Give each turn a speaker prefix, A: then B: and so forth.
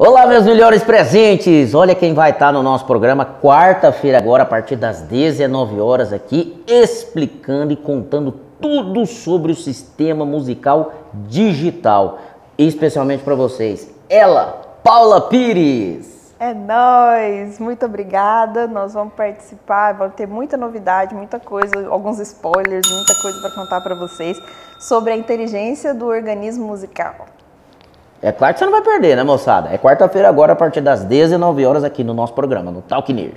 A: Olá, meus melhores presentes! Olha quem vai estar no nosso programa quarta-feira, agora, a partir das 19 horas, aqui, explicando e contando tudo sobre o sistema musical digital, especialmente para vocês. Ela, Paula Pires!
B: É nós, muito obrigada. Nós vamos participar, vamos ter muita novidade, muita coisa, alguns spoilers, muita coisa para contar para vocês sobre a inteligência do organismo musical.
A: É claro que você não vai perder, né, moçada? É quarta-feira agora, a partir das 19 horas, aqui no nosso programa, no Talk Nerd.